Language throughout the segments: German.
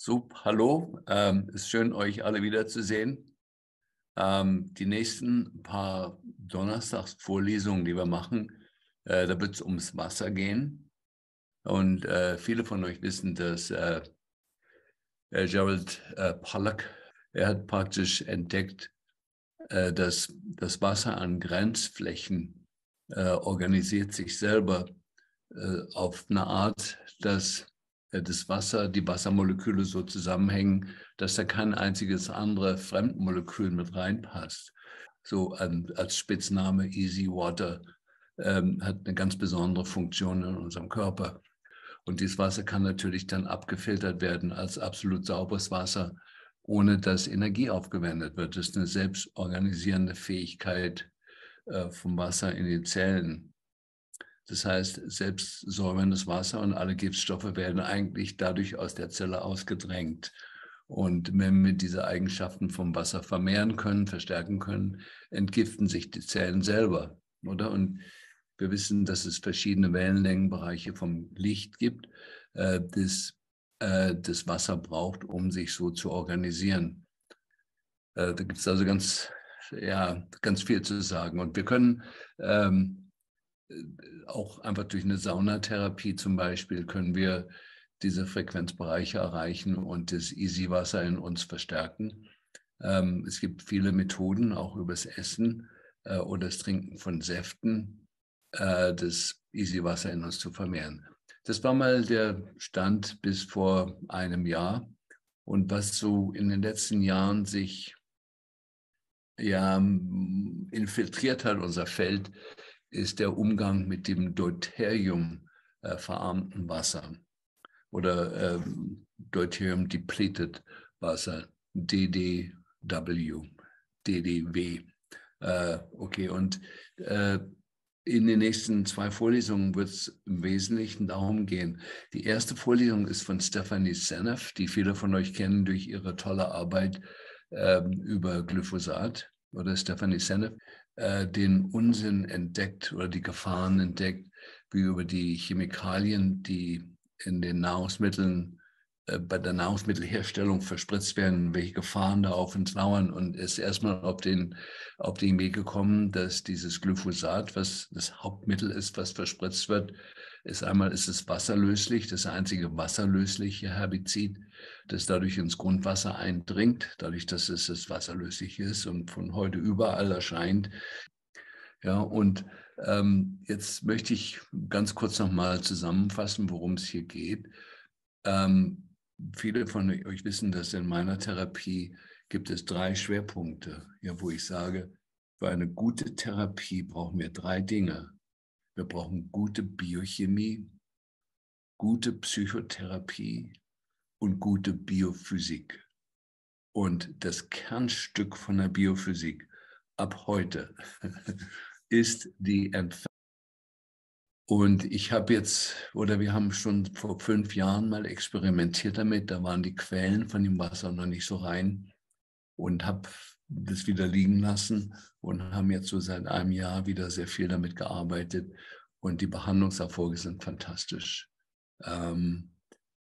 So, hallo, ähm, ist schön, euch alle wiederzusehen. Ähm, die nächsten paar Donnerstagsvorlesungen, die wir machen, äh, da wird es ums Wasser gehen. Und äh, viele von euch wissen, dass äh, äh Gerald äh, Pollack, er hat praktisch entdeckt, äh, dass das Wasser an Grenzflächen organisiert sich selber auf eine Art, dass das Wasser, die Wassermoleküle so zusammenhängen, dass da kein einziges andere Fremdmolekül mit reinpasst. So ähm, als Spitzname Easy Water ähm, hat eine ganz besondere Funktion in unserem Körper. Und dieses Wasser kann natürlich dann abgefiltert werden als absolut sauberes Wasser, ohne dass Energie aufgewendet wird. Das ist eine selbstorganisierende Fähigkeit äh, vom Wasser in den Zellen. Das heißt, selbst säuberndes Wasser und alle Giftstoffe werden eigentlich dadurch aus der Zelle ausgedrängt. Und wenn wir diese Eigenschaften vom Wasser vermehren können, verstärken können, entgiften sich die Zellen selber, oder? Und wir wissen, dass es verschiedene Wellenlängenbereiche vom Licht gibt, äh, das äh, das Wasser braucht, um sich so zu organisieren. Äh, da gibt es also ganz, ja, ganz viel zu sagen. Und wir können ähm, auch einfach durch eine Saunatherapie zum Beispiel können wir diese Frequenzbereiche erreichen und das Easy-Wasser in uns verstärken. Ähm, es gibt viele Methoden, auch übers Essen äh, oder das Trinken von Säften, äh, das Easy-Wasser in uns zu vermehren. Das war mal der Stand bis vor einem Jahr. Und was so in den letzten Jahren sich ja infiltriert hat, unser Feld, ist der Umgang mit dem Deuterium äh, verarmten Wasser oder ähm, Deuterium depleted Wasser, DDW, DDW. Äh, okay, und äh, in den nächsten zwei Vorlesungen wird es im Wesentlichen darum gehen. Die erste Vorlesung ist von Stephanie Seneff, die viele von euch kennen durch ihre tolle Arbeit ähm, über Glyphosat oder Stephanie Seneff äh, den Unsinn entdeckt oder die Gefahren entdeckt, wie über die Chemikalien, die in den Nahrungsmitteln, äh, bei der Nahrungsmittelherstellung verspritzt werden, welche Gefahren da auf uns lauern. Und ist erstmal auf den, auf den Weg gekommen, dass dieses Glyphosat, was das Hauptmittel ist, was verspritzt wird, ist einmal ist es wasserlöslich, das einzige wasserlösliche Herbizid, das dadurch ins Grundwasser eindringt, dadurch, dass es das wasserlöslich ist und von heute überall erscheint. Ja, und ähm, jetzt möchte ich ganz kurz nochmal zusammenfassen, worum es hier geht. Ähm, viele von euch wissen, dass in meiner Therapie gibt es drei Schwerpunkte, ja, wo ich sage, für eine gute Therapie brauchen wir drei Dinge. Wir brauchen gute Biochemie, gute Psychotherapie und gute Biophysik. Und das Kernstück von der Biophysik ab heute ist die Entfernung. Und ich habe jetzt, oder wir haben schon vor fünf Jahren mal experimentiert damit, da waren die Quellen von dem Wasser noch nicht so rein und habe das wieder liegen lassen und haben jetzt so seit einem Jahr wieder sehr viel damit gearbeitet und die Behandlungserfolge sind fantastisch. Ähm,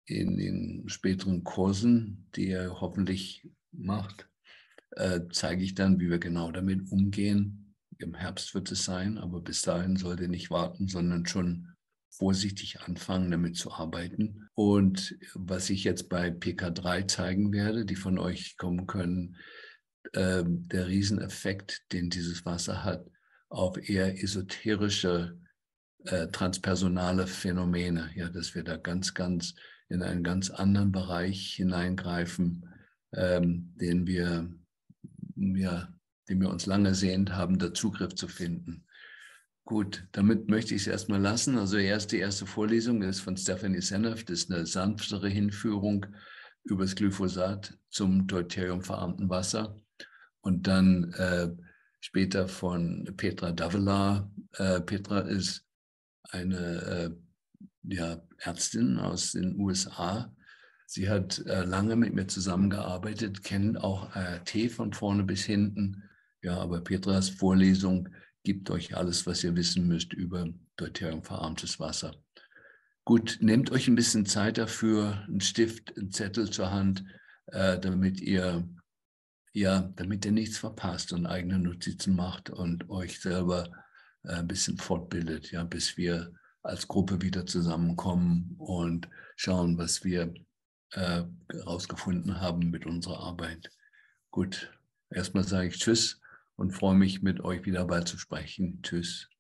in den späteren Kursen, die er hoffentlich macht, äh, zeige ich dann, wie wir genau damit umgehen. Im Herbst wird es sein, aber bis dahin sollte nicht warten, sondern schon vorsichtig anfangen, damit zu arbeiten. Und was ich jetzt bei PK3 zeigen werde, die von euch kommen können, äh, der Rieseneffekt, den dieses Wasser hat auf eher esoterische, äh, transpersonale Phänomene, ja, dass wir da ganz, ganz in einen ganz anderen Bereich hineingreifen, ähm, den wir, ja, den wir uns lange sehnt haben, da Zugriff zu finden. Gut, damit möchte ich es erstmal lassen. Also erst die erste Vorlesung ist von Stephanie Seneff, das ist eine sanftere Hinführung über das Glyphosat zum deuteriumverarmten Wasser und dann äh, später von Petra Davila. Äh, Petra ist eine äh, ja, Ärztin aus den USA. Sie hat äh, lange mit mir zusammengearbeitet, kennt auch ART von vorne bis hinten. Ja, aber Petras Vorlesung gibt euch alles, was ihr wissen müsst über deuteriumverarmtes Wasser. Gut, nehmt euch ein bisschen Zeit dafür, einen Stift, einen Zettel zur Hand, äh, damit ihr ja, damit ihr nichts verpasst und eigene Notizen macht und euch selber äh, ein bisschen fortbildet, ja, bis wir als Gruppe wieder zusammenkommen und schauen, was wir herausgefunden äh, haben mit unserer Arbeit. Gut, erstmal sage ich Tschüss und freue mich, mit euch wieder bald zu sprechen. Tschüss.